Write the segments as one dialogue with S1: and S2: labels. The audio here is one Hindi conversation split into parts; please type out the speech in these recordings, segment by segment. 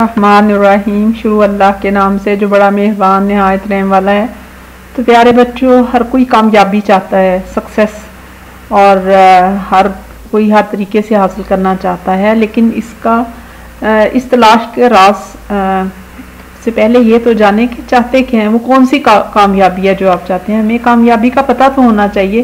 S1: रहमान शुरू अल्लाह के नाम से जो बड़ा मेहरबान नहायत रहम वाला है। तो प्यारे बच्चों हर कोई कामयाबी चाहता है सक्सेस और हर कोई हर तरीके से हासिल करना चाहता है लेकिन इसका इस तलाश के राज से पहले ये तो जाने कि चाहते क्या हैं वो कौन सी का, कामयाबी है जो आप चाहते हैं? हमें कामयाबी का पता तो होना चाहिए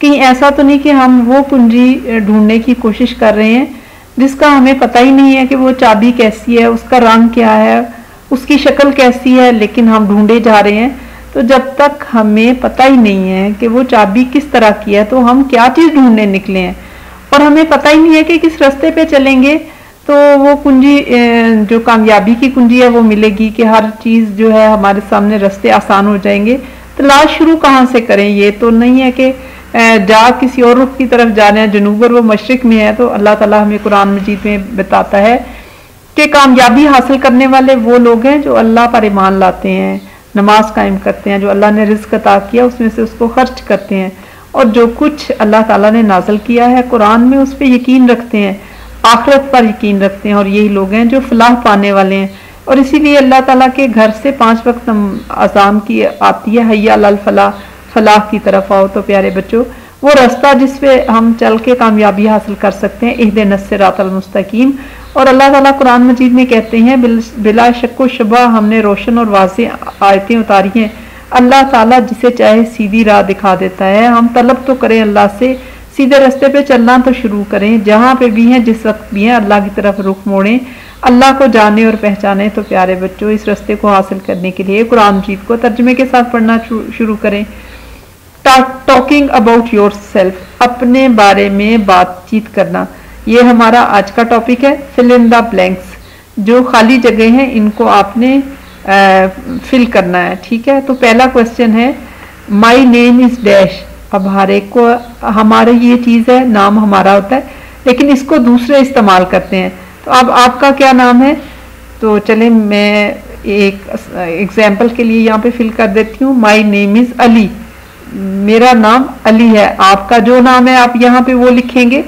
S1: कहीं ऐसा तो नहीं कि हम वो पूंजी ढूँढने की कोशिश कर रहे हैं जिसका हमें पता ही नहीं है कि वो चाबी कैसी है, उसका रंग क्या है, उसकी शक्ल कैसी है, लेकिन हम ढूंढे जा रहे हैं। तो जब तक हमें पता ही नहीं है कि वो चाबी किस तरह की है तो हम क्या चीज़ ढूँढने निकले हैं। और हमें पता ही नहीं है कि किस रास्ते पे चलेंगे तो वो कुंजी जो कामयाबी की कुंजी है, वो मिलेगी कि हर चीज़ जो है हमारे सामने रास्ते आसान हो जाएँगे। तो लाश शुरू कहाँ से करें? ये तो नहीं है कि जा किसी और रुख की तरफ़ जा रहे हैं जनूब और वो मशरक में है तो अल्लाह ताला हमें कुरान मजीद में बताता है कि कामयाबी हासिल करने वाले वो लोग हैं जो अल्लाह पर ईमान लाते हैं, नमाज़ कायम करते हैं, जो अल्लाह ने रिस्क अता किया, उसमें से उसको खर्च करते हैं। और जो कुछ अल्लाह ताला ने नाजल किया है, कुरान में उस पर यकीन रखते हैं, आखरत पर यकीन रखते हैं, और यही लोग हैं जो फलाह पाने वाले हैं। और इसीलिए अल्लाह ताला के घर से पाँच वक्त अजान की आती है हैया फलाह। फलाह की तरफ़ आओ तो प्यारे बच्चों, वो रास्ता जिसपे हम चल के कामयाबी हासिल कर सकते हैं, इहद नसरातमस्तकीम और अल्लाह ताला कुरान मजीद में कहते हैं, बिला शक् शबा हमने रोशन और वाज आयतें उतारी हैं। अल्लाह ताला जिसे चाहे सीधी राह दिखा देता है। हम तलब तो करें अल्लाह से, सीधे रास्ते पे चलना तो शुरू करें। जहाँ पे भी हैं, जिस वक्त भी हैं, अल्लाह की तरफ़ रुख मोड़ें। अल्लाह को जाने और पहचाने तो प्यारे बच्चों, इस रास्ते को हासिल करने के लिए कुरान मजीद को तर्जमे के साथ पढ़ना शुरू करें। टॉकिंग अबाउट योर सेल्फ अपने बारे में बातचीत करना। ये हमारा आज का टॉपिक है फिल इन द ब्लैंक्स जो खाली जगह हैं, इनको आपने फिल करना है, ठीक है? तो पहला क्वेश्चन है माई नेम इज़ डैश अब हर एक को, हमारे ये चीज़ है, नाम हमारा होता है, लेकिन इसको दूसरे इस्तेमाल करते हैं। तो अब आपका क्या नाम है? तो चले, मैं एक एग्ज़ाम्पल के लिए यहाँ पे फिल कर देती हूँ। माई नेम इज़ अली मेरा नाम अली है। आपका जो नाम है आप यहाँ पे वो लिखेंगे।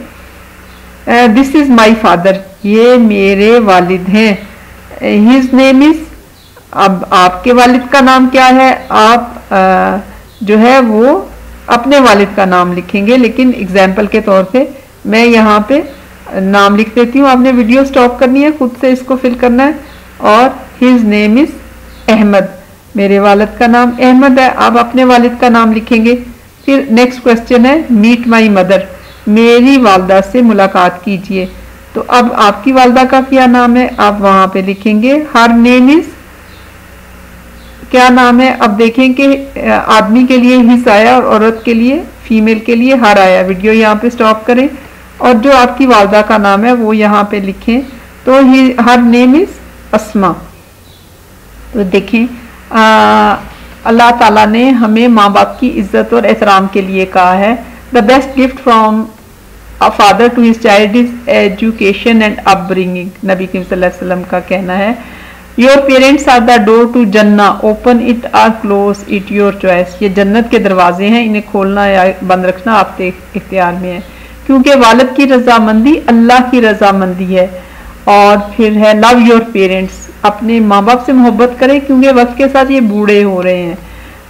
S1: दिस इज़ माई फादर ये मेरे वालिद हैं। हिज नेम इज़ अब आपके वालिद का नाम क्या है? आप uh, जो है वो अपने वालिद का नाम लिखेंगे लेकिन एग्ज़ाम्पल के तौर पे मैं यहाँ पे नाम लिख देती हूँ। आपने वीडियो स्टॉप करनी है खुद से इसको फिल करना है। और हिज नेम इज़ अहमद मेरे वालद का नाम अहमद है, आप अपने वालिद का नाम लिखेंगे। फिर नेक्स्ट क्वेश्चन है मीट माई मदर मेरी वालदा से मुलाकात कीजिए। तो अब आपकी वालदा का क्या नाम है, आप वहाँ पे लिखेंगे। हर नेम इज़ क्या नाम है, अब देखें कि आदमी के लिए हिस आया और औरत के लिए फीमेल के लिए हर आया। वीडियो यहाँ पे स्टॉप करें। और जो आपकी वालदा का नाम है, वो यहाँ पे लिखें। तो हर नेम इज़ असमा तो देखें अल्लाह ताला ने हमें माँ बाप की इज़्ज़त और एहतराम के लिए कहा है। The best gift from a father to his child is education and upbringing नबी वसल्लम का कहना है। Your parents are the door to Jannah open it or close it your choice ये जन्नत के दरवाजे हैं, इन्हें खोलना या बंद रखना आपके इख्तियार में है। क्योंकि वालद की रजामंदी अल्लाह की रजामंदी है और फिर है लव योर पेरेंट्स अपने माँ बाप से मोहब्बत करें, क्योंकि वक्त के साथ ये बूढ़े हो रहे हैं।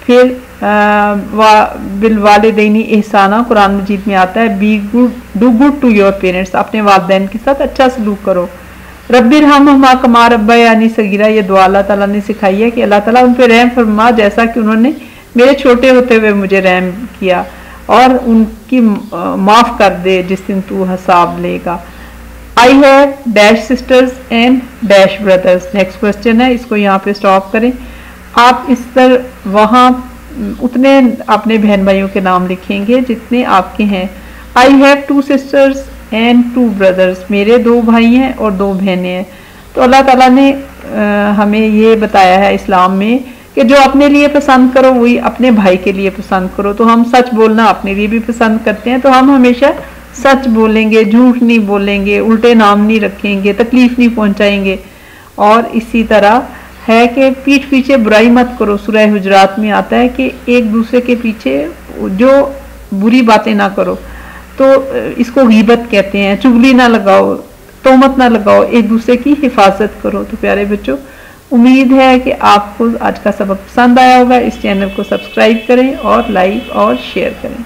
S1: फिर वा, बिल वाले एहसाना, कुरान मजीद में आता है, be good, do good to your parents, अपने वालदेन के साथ अच्छा सलूक करो। रब्बिर हम हमा कमा रब्बा, यानी सगीरा, ये दुआ अल्लाह ताला ने सिखाई है कि अल्लाह ताला उन पर रहम फरमा, जैसा कि उन्होंने मेरे छोटे होते हुए मुझे रहम किया, और उनकी माफ़ कर दे जिस दिन तू हिसाब लेगा। I have dash sisters and dash brothers next question है इसको यहाँ पे स्टॉप करें। आप इस तरह वहाँ उतने अपने बहन भाइयों के नाम लिखेंगे जितने आपके हैं। I have two sisters and two brothers मेरे दो भाई हैं और दो बहनें हैं। तो अल्लाह ताला ने आ, हमें ये बताया है इस्लाम में कि जो अपने लिए पसंद करो वही अपने भाई के लिए पसंद करो। तो हम सच बोलना अपने लिए भी पसंद करते हैं। तो हम हमेशा सच बोलेंगे, झूठ नहीं बोलेंगे, उल्टे नाम नहीं रखेंगे, तकलीफ़ नहीं पहुंचाएँगे। और इसी तरह है कि पीठ पीछे बुराई मत करो, सुरह हुजरात में आता है कि एक दूसरे के पीछे जो बुरी बातें ना करो। तो इसको गीबत कहते हैं, चुगली ना लगाओ तोमत ना लगाओ, एक दूसरे की हिफाजत करो। तो प्यारे बच्चों, उम्मीद है कि आपको आज का सबक पसंद आया होगा। इस चैनल को सब्सक्राइब करें और लाइक और शेयर करें।